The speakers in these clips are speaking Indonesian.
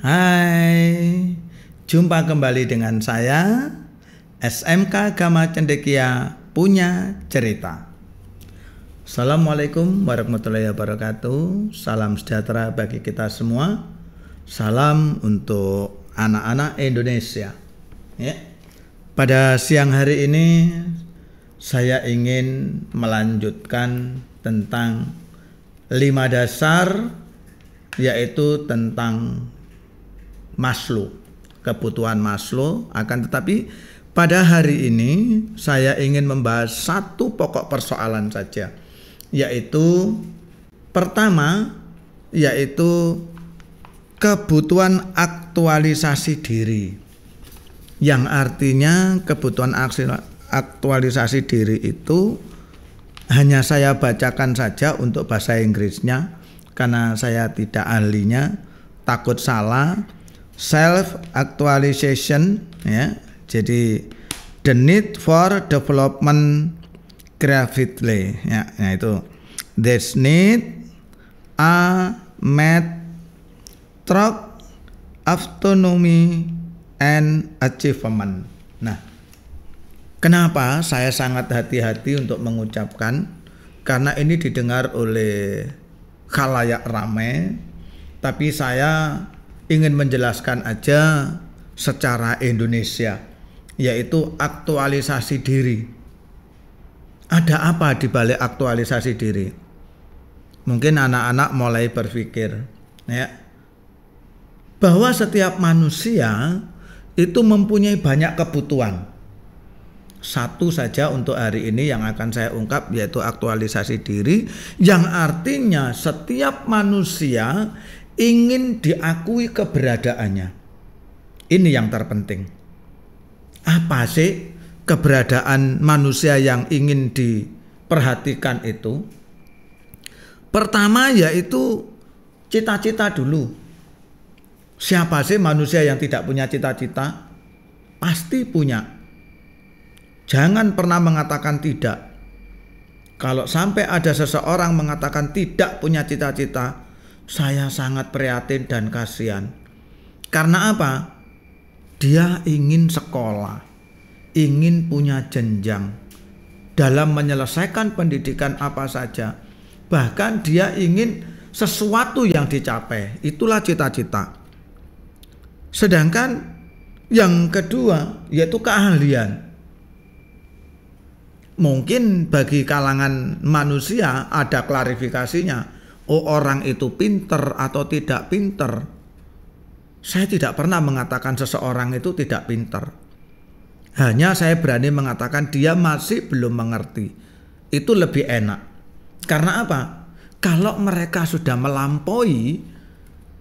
Hai, jumpa kembali dengan saya SMK Gama Cendekia punya cerita. Assalamualaikum warahmatullahi wabarakatuh. Salam sejahtera bagi kita semua. Salam untuk anak-anak Indonesia. Ya. Pada siang hari ini saya ingin melanjutkan tentang lima dasar yaitu tentang Maslow, kebutuhan Maslow. Akan tetapi pada hari ini saya ingin membahas satu pokok persoalan saja, yaitu pertama yaitu kebutuhan aktualisasi diri. Yang artinya kebutuhan aktualisasi diri itu hanya saya bacakan saja untuk bahasa Inggrisnya karena saya tidak ahlinya, takut salah self actualization ya. Jadi the need for development graphically ya, ya itu this need a metric autonomy and achievement. Nah, kenapa saya sangat hati-hati untuk mengucapkan karena ini didengar oleh khalayak ramai tapi saya ingin menjelaskan aja secara Indonesia yaitu aktualisasi diri. Ada apa di balik aktualisasi diri? Mungkin anak-anak mulai berpikir ya bahwa setiap manusia itu mempunyai banyak kebutuhan. Satu saja untuk hari ini yang akan saya ungkap yaitu aktualisasi diri yang artinya setiap manusia ingin diakui keberadaannya. Ini yang terpenting. Apa sih keberadaan manusia yang ingin diperhatikan itu? Pertama yaitu cita-cita dulu. Siapa sih manusia yang tidak punya cita-cita? Pasti punya. Jangan pernah mengatakan tidak. Kalau sampai ada seseorang mengatakan tidak punya cita-cita, saya sangat prihatin dan kasihan. Karena apa? Dia ingin sekolah, ingin punya jenjang dalam menyelesaikan pendidikan apa saja. Bahkan dia ingin sesuatu yang dicapai. Itulah cita-cita. Sedangkan yang kedua yaitu keahlian. Mungkin bagi kalangan manusia ada klarifikasinya oh orang itu pinter atau tidak pinter. Saya tidak pernah mengatakan seseorang itu tidak pinter. Hanya saya berani mengatakan dia masih belum mengerti. Itu lebih enak. Karena apa? Kalau mereka sudah melampaui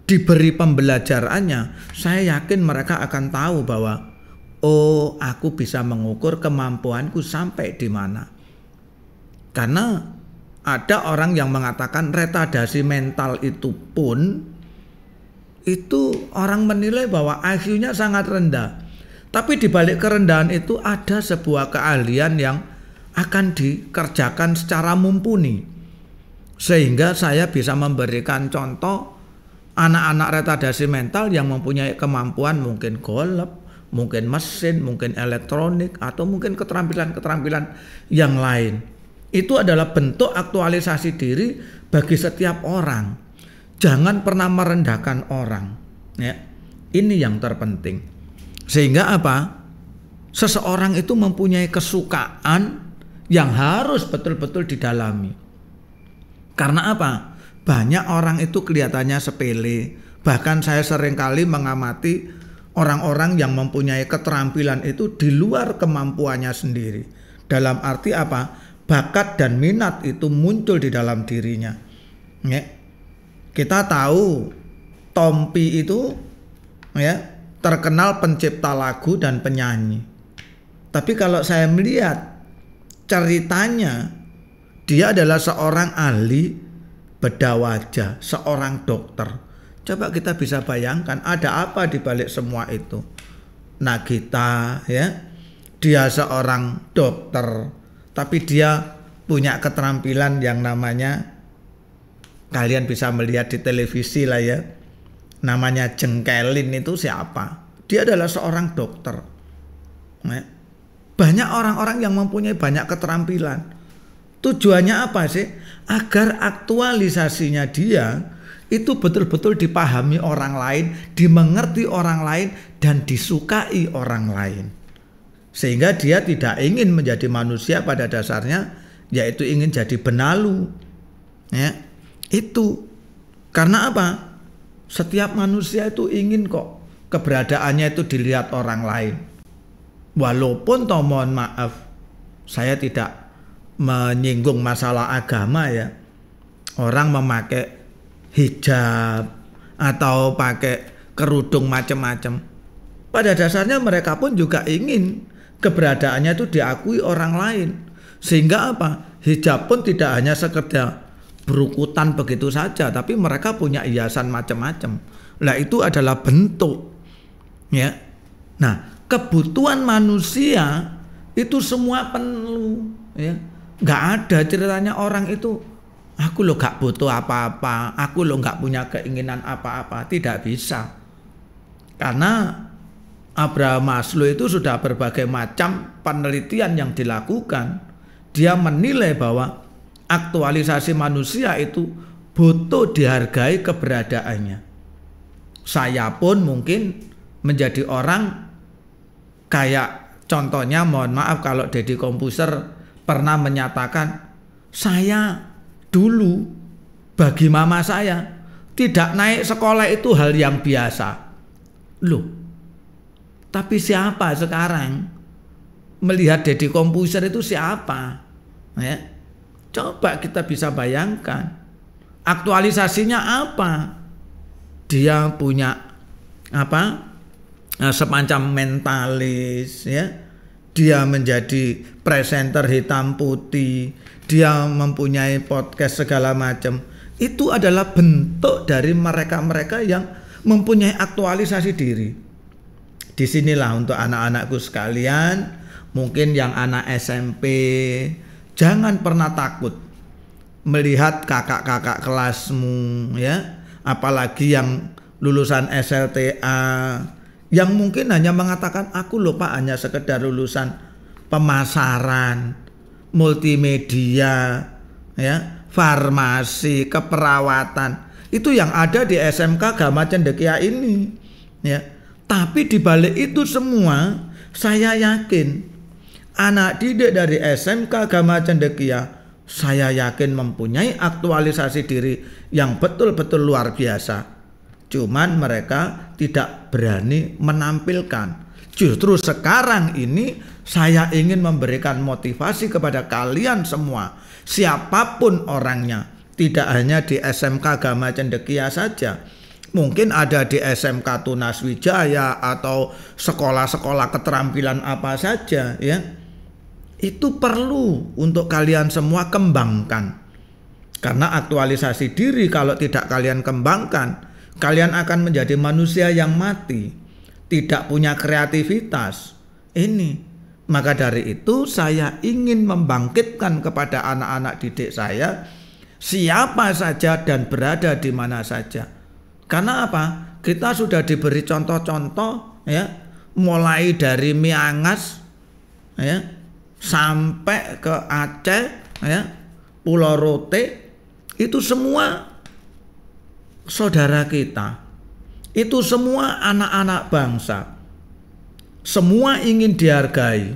diberi pembelajarannya, saya yakin mereka akan tahu bahwa oh, aku bisa mengukur kemampuanku sampai di mana. Karena ada orang yang mengatakan retardasi mental itu pun itu orang menilai bahwa IQ-nya sangat rendah. Tapi di balik kerendahan itu ada sebuah keahlian yang akan dikerjakan secara mumpuni. Sehingga saya bisa memberikan contoh anak-anak retardasi mental yang mempunyai kemampuan mungkin golep, mungkin mesin, mungkin elektronik atau mungkin keterampilan-keterampilan yang lain itu adalah bentuk aktualisasi diri bagi setiap orang. Jangan pernah merendahkan orang. Ya. Ini yang terpenting. Sehingga apa? Seseorang itu mempunyai kesukaan yang harus betul-betul didalami. Karena apa? Banyak orang itu kelihatannya sepele. Bahkan saya sering kali mengamati orang-orang yang mempunyai keterampilan itu di luar kemampuannya sendiri. Dalam arti apa? Bakat dan minat itu muncul di dalam dirinya. Ya. Kita tahu Tompi itu ya terkenal pencipta lagu dan penyanyi. Tapi kalau saya melihat ceritanya dia adalah seorang ahli bedah wajah, seorang dokter. Coba kita bisa bayangkan ada apa di balik semua itu. Nagita ya, dia seorang dokter tapi dia punya keterampilan yang namanya kalian bisa melihat di televisi lah ya namanya Jengkelin itu siapa? Dia adalah seorang dokter. Ya. Banyak orang-orang yang mempunyai banyak keterampilan. Tujuannya apa sih? Agar aktualisasinya dia itu betul-betul dipahami orang lain, dimengerti orang lain, dan disukai orang lain. Sehingga dia tidak ingin menjadi manusia pada dasarnya, yaitu ingin jadi benalu. Ya, itu karena apa? Setiap manusia itu ingin kok keberadaannya itu dilihat orang lain. Walaupun toh mohon maaf, saya tidak menyinggung masalah agama ya. Orang memakai hijab atau pakai kerudung macam-macam. Pada dasarnya mereka pun juga ingin keberadaannya itu diakui orang lain. Sehingga apa? Hijab pun tidak hanya sekedar berukutan begitu saja, tapi mereka punya hiasan macam-macam. Nah, itu adalah bentuk ya. Nah, kebutuhan manusia itu semua penuh ya. Gak ada ceritanya orang itu Aku lo gak butuh apa-apa, aku lo gak punya keinginan apa-apa, tidak bisa. Karena Abraham Maslow itu sudah berbagai macam penelitian yang dilakukan. Dia menilai bahwa aktualisasi manusia itu butuh dihargai keberadaannya. Saya pun mungkin menjadi orang kayak contohnya mohon maaf kalau Deddy Kompuser pernah menyatakan saya dulu bagi mama saya tidak naik sekolah itu hal yang biasa. Loh, tapi siapa sekarang melihat Deddy Kompuser itu siapa? Ya, coba kita bisa bayangkan aktualisasinya apa? Dia punya apa? Nah, semacam mentalis ya. Dia menjadi presenter hitam putih, dia mempunyai podcast segala macam. Itu adalah bentuk dari mereka-mereka yang mempunyai aktualisasi diri. Di sinilah untuk anak-anakku sekalian, mungkin yang anak SMP, jangan pernah takut melihat kakak-kakak kelasmu ya, apalagi yang lulusan SLTA yang mungkin hanya mengatakan aku lupa hanya sekedar lulusan pemasaran multimedia, ya, farmasi, keperawatan. Itu yang ada di SMK Gama Cendekia ini, ya. Tapi di balik itu semua, saya yakin anak didik dari SMK Gama Cendekia saya yakin mempunyai aktualisasi diri yang betul-betul luar biasa. Cuman mereka tidak berani menampilkan. Justru sekarang ini saya ingin memberikan motivasi kepada kalian semua, siapa pun orangnya, tidak hanya di SMK Gama Cendekia saja. Mungkin ada di SMK Tunas Wijaya atau sekolah-sekolah keterampilan apa saja ya. Itu perlu untuk kalian semua kembangkan. Karena aktualisasi diri kalau tidak kalian kembangkan, kalian akan menjadi manusia yang mati, tidak punya kreativitas. Ini maka dari itu saya ingin membangkitkan kepada anak-anak didik saya siapa saja dan berada di mana saja. Karena apa? Kita sudah diberi contoh-contoh ya, mulai dari Miangas ya sampai ke Aceh ya, Pulau Rote itu semua saudara kita. Itu semua anak-anak bangsa semua ingin dihargai.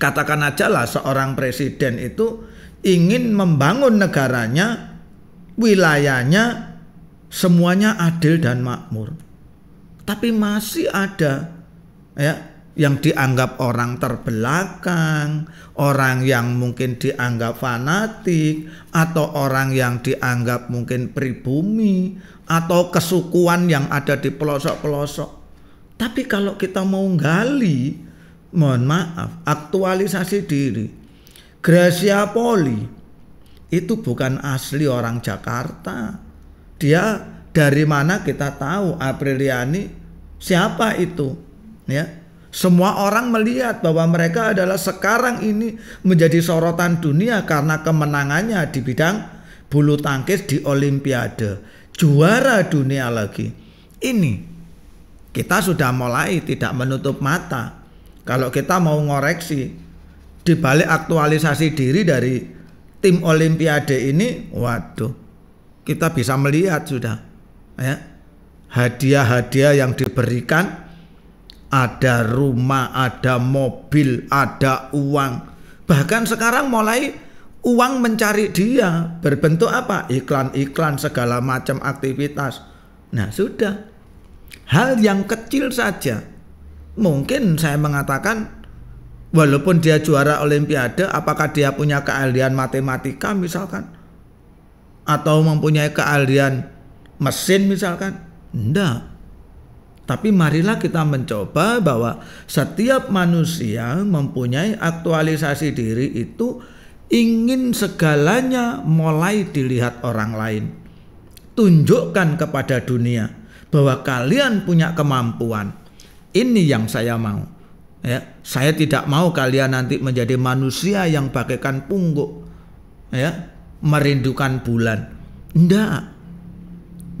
Katakan aja lah seorang presiden itu ingin membangun negaranya, wilayahnya semuanya adil dan makmur. Tapi masih ada ya yang dianggap orang terbelakang, orang yang mungkin dianggap fanatik, atau orang yang dianggap mungkin pribumi, atau kesukuan yang ada di pelosok-pelosok. Tapi kalau kita mau gali, mohon maaf, aktualisasi diri. Gracia Poli itu bukan asli orang Jakarta. Dia dari mana kita tahu Apriliani siapa itu? Ya. Semua orang melihat bahwa mereka adalah sekarang ini menjadi sorotan dunia karena kemenangannya di bidang bulu tangkis di Olimpiade. juara dunia lagi. Ini kita sudah mulai tidak menutup mata. Kalau kita mau ngoreksi di balik aktualisasi diri dari tim olimpiade ini, waduh, kita bisa melihat sudah ya hadiah-hadiah yang diberikan ada rumah, ada mobil, ada uang. Bahkan sekarang mulai uang mencari dia berbentuk apa? Iklan-iklan segala macam aktivitas. Nah, sudah. Hal yang kecil saja. Mungkin saya mengatakan walaupun dia juara olimpiade, apakah dia punya keahlian matematika misalkan? Atau mempunyai keahlian mesin misalkan? Enggak. Tapi marilah kita mencoba bahwa setiap manusia mempunyai aktualisasi diri itu ingin segalanya mulai dilihat orang lain. Tunjukkan kepada dunia bahwa kalian punya kemampuan. Ini yang saya mau. Ya, saya tidak mau kalian nanti menjadi manusia yang bagaikan pungguk. Ya, merindukan bulan. Tidak.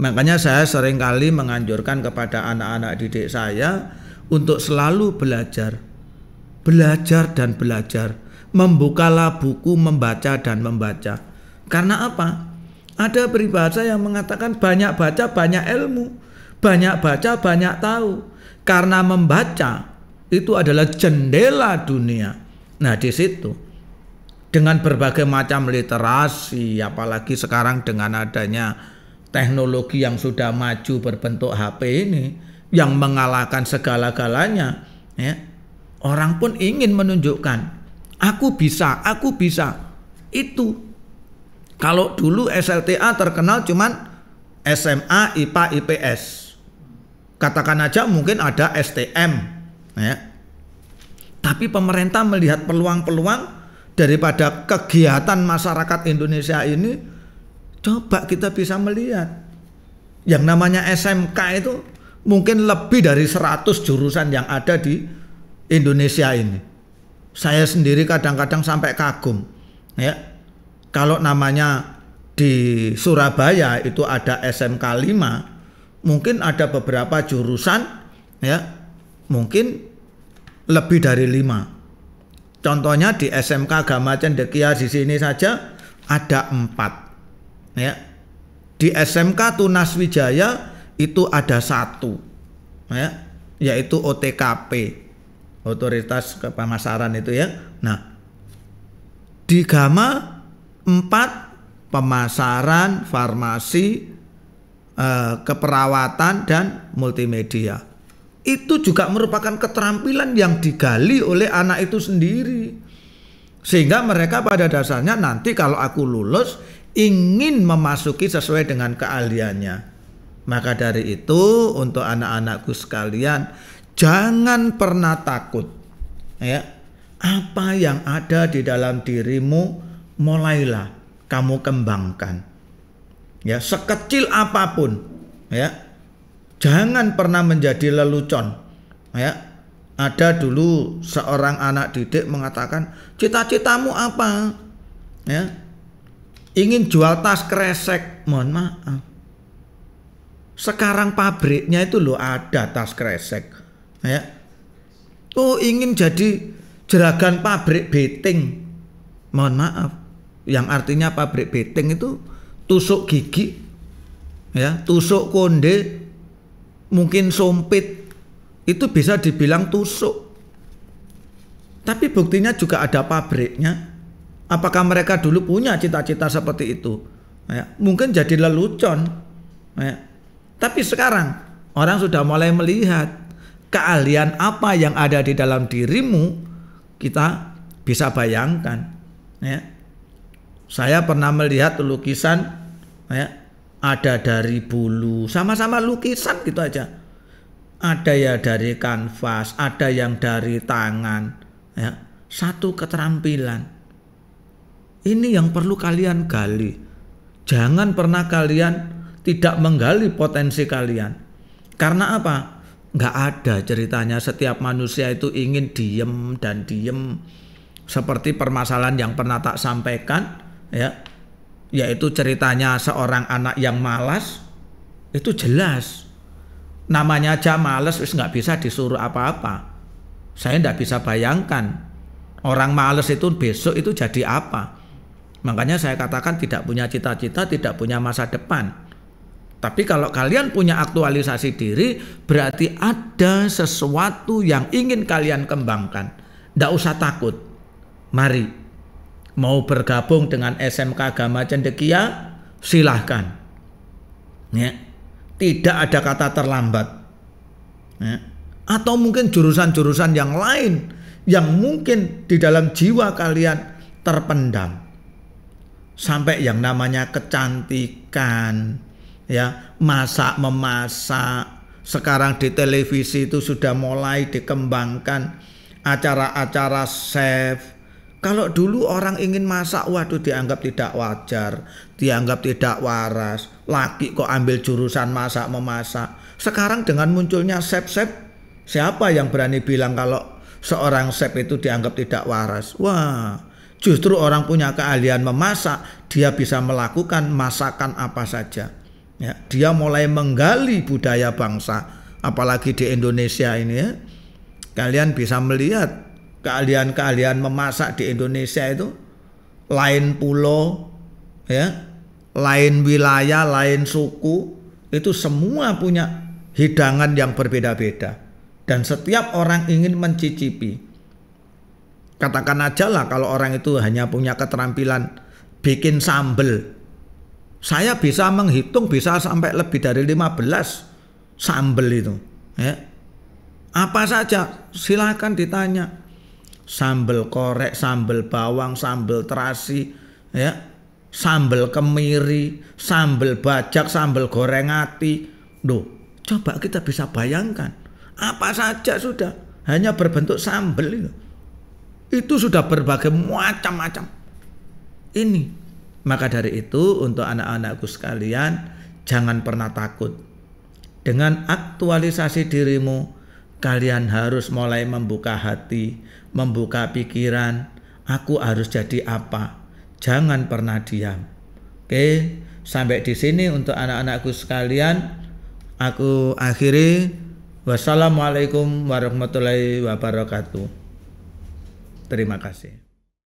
Makanya saya sering kali menganjurkan kepada anak-anak didik saya untuk selalu belajar. Belajar dan belajar membukalah buku membaca dan membaca. Karena apa? Ada peribahasa yang mengatakan banyak baca banyak ilmu, banyak baca banyak tahu. Karena membaca itu adalah jendela dunia. Nah, di situ dengan berbagai macam literasi, apalagi sekarang dengan adanya teknologi yang sudah maju berbentuk HP ini yang mengalahkan segala-galanya, ya. Orang pun ingin menunjukkan Aku bisa, aku bisa. Itu. Kalau dulu SLTA terkenal cuman SMA, IPA, IPS. Katakan aja mungkin ada STM, ya. Tapi pemerintah melihat peluang-peluang daripada kegiatan masyarakat Indonesia ini, coba kita bisa melihat yang namanya SMK itu mungkin lebih dari 100 jurusan yang ada di Indonesia ini. Saya sendiri kadang-kadang sampai kagum. Ya. Kalau namanya di Surabaya itu ada SMK 5, mungkin ada beberapa jurusan ya, mungkin lebih dari 5. Contohnya di SMK Gama Cendekia di sini saja ada 4. Ya. Di SMK Tunas Wijaya itu ada satu. Ya, yaitu OTKP otoritas pemasaran itu ya. Nah, di Gama empat pemasaran, farmasi, eh, keperawatan dan multimedia. Itu juga merupakan keterampilan yang digali oleh anak itu sendiri. Sehingga mereka pada dasarnya nanti kalau aku lulus ingin memasuki sesuai dengan keahliannya. Maka dari itu untuk anak-anakku sekalian Jangan pernah takut. Ya. Apa yang ada di dalam dirimu mulailah kamu kembangkan. Ya, sekecil apa pun, ya. Jangan pernah menjadi lelucon. Ya. Ada dulu seorang anak didik mengatakan, "Cita-citamu apa?" Ya. Ingin jual tas kresek. Mohon maaf. Sekarang pabriknya itu loh ada tas kresek ya oh ingin jadi jeragan pabrik beting mohon maaf yang artinya pabrik beting itu tusuk gigi ya tusuk konde mungkin sompit itu bisa dibilang tusuk. Tapi buktinya juga ada pabriknya. Apakah mereka dulu punya cita-cita seperti itu? Ya, mungkin jadi lelucon. Ya. tapi sekarang orang sudah mulai melihat keahlian apa yang ada di dalam dirimu kita bisa bayangkan. Ya saya pernah melihat lukisan ya ada dari bulu sama-sama lukisan gitu aja. Ada ya dari kanvas ada yang dari tangan ya. Satu keterampilan. Ini yang perlu kalian gali. Jangan pernah kalian tidak menggali potensi kalian. Karena apa? Nggak ada ceritanya setiap manusia itu ingin diem dan diem. Seperti permasalahan yang pernah tak sampaikan ya yaitu ceritanya seorang anak yang malas Itu jelas. Namanya aja males wis nggak bisa disuruh apa-apa. Saya nggak bisa bayangkan orang males itu besok itu jadi apa. Makanya saya katakan tidak punya cita-cita, tidak punya masa depan. Tapi kalau kalian punya aktualisasi diri, berarti ada sesuatu yang ingin kalian kembangkan. Tidak usah takut. Mari, mau bergabung dengan SMK Agama Cendekia, silahkan. Ya. Tidak ada kata terlambat. Ya. Atau mungkin jurusan-jurusan yang lain yang mungkin di dalam jiwa kalian terpendam. Sampai yang namanya kecantikan, ya masak memasak. Sekarang di televisi itu sudah mulai dikembangkan acara-acara chef, kalau dulu orang ingin masak, waduh dianggap tidak wajar, dianggap tidak waras. Laki kok ambil jurusan masak memasak. Sekarang dengan munculnya chef-chef, siapa yang berani bilang kalau seorang chef itu dianggap tidak waras? Wah, justru orang punya keahlian memasak, dia bisa melakukan masakan apa saja. Ya, dia mulai menggali budaya bangsa, apalagi di Indonesia ini ya. Kalian bisa melihat keahlian-keahlian memasak di Indonesia itu lain pulau ya lain wilayah lain suku itu semua punya hidangan yang berbeda-beda. Dan setiap orang ingin mencicipi. Katakan aja lah kalau orang itu hanya punya keterampilan bikin sambel. Saya bisa menghitung bisa sampai lebih dari 15 sambel itu ya. Apa saja silahkan ditanya sambal korek, sambal bawang, sambal terasi, ya, sambal kemiri, sambal bajak, sambal goreng ati. Duh, coba kita bisa bayangkan. Apa saja sudah, hanya berbentuk sambal itu. Itu sudah berbagai macam-macam. Ini. Maka dari itu untuk anak-anakku sekalian, jangan pernah takut. Dengan aktualisasi dirimu, kalian harus mulai membuka hati, membuka pikiran, aku harus jadi apa. Jangan pernah diam. Oke, sampai di sini untuk anak-anakku sekalian, aku akhiri. Wassalamualaikum warahmatullahi wabarakatuh. Terima kasih.